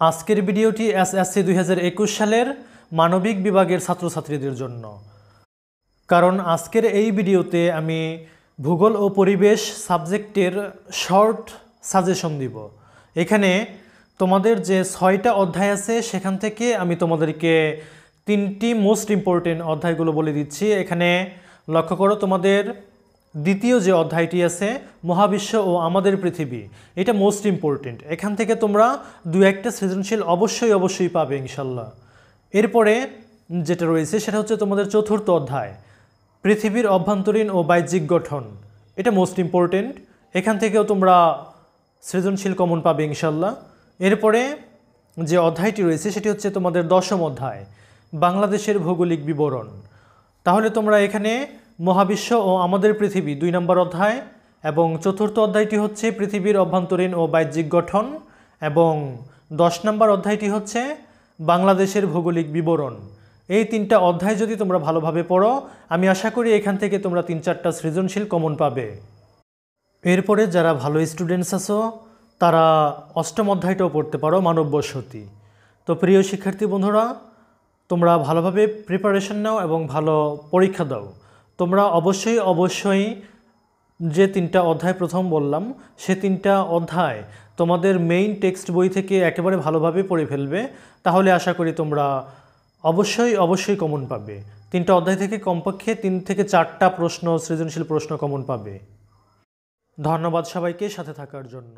আজকের ভিডিওটি এসএসসি দুই হাজার একুশ সালের মানবিক বিভাগের ছাত্রছাত্রীদের জন্য। কারণ আজকের এই ভিডিওতে আমি ভূগোল ও পরিবেশ সাবজেক্টের শর্ট সাজেশন দিব। এখানে তোমাদের যে ছয়টা অধ্যায় আছে, সেখান থেকে আমি তোমাদেরকে তিনটি মোস্ট ইম্পর্টেন্ট অধ্যায়গুলো বলে দিচ্ছি। এখানে লক্ষ্য করো তোমাদের দ্বিতীয় যে অধ্যায়টি আছে, মহাবিশ্ব ও আমাদের পৃথিবী, এটা মোস্ট ইম্পর্টেন্ট এখান থেকে তোমরা দু একটা সৃজনশীল অবশ্যই অবশ্যই পাবে ইনশাল্লাহ। এরপরে যেটা রয়েছে, সেটা হচ্ছে তোমাদের চতুর্থ অধ্যায়, পৃথিবীর অভ্যন্তরীণ ও বাহ্যিক গঠন। এটা মোস্ট ইম্পর্টেন্ট এখান থেকেও তোমরা সৃজনশীল কমন পাবে ইনশাল্লাহ। এরপরে যে অধ্যায়টি রয়েছে, সেটি হচ্ছে তোমাদের দশম অধ্যায়, বাংলাদেশের ভৌগোলিক বিবরণ। তাহলে তোমরা এখানে মহাবিশ্ব ও আমাদের পৃথিবী, দুই নম্বর অধ্যায়, এবং চতুর্থ অধ্যায়টি হচ্ছে পৃথিবীর অভ্যন্তরীণ ও বাহ্যিক গঠন, এবং দশ নম্বর অধ্যায়টি হচ্ছে বাংলাদেশের ভৌগোলিক বিবরণ। এই তিনটা অধ্যায় যদি তোমরা ভালোভাবে পড়ো, আমি আশা করি এখান থেকে তোমরা তিন চারটা সৃজনশীল কমন পাবে। এরপরে যারা ভালো স্টুডেন্টস আছো, তারা অষ্টম অধ্যায়টাও পড়তে পারো মানব বসতি তো প্রিয় শিক্ষার্থী বন্ধুরা, তোমরা ভালোভাবে প্রিপারেশন নাও এবং ভালো পরীক্ষা দাও। তোমরা অবশ্যই অবশ্যই যে তিনটা অধ্যায় প্রথম বললাম, সে তিনটা অধ্যায় তোমাদের মেইন টেক্সট বই থেকে একেবারে ভালোভাবে পড়ে ফেলবে। তাহলে আশা করি তোমরা অবশ্যই অবশ্যই কমন পাবে। তিনটা অধ্যায় থেকে কমপক্ষে তিন থেকে চারটা প্রশ্ন, সৃজনশীল প্রশ্ন কমন পাবে। ধন্যবাদ সবাইকে সাথে থাকার জন্য।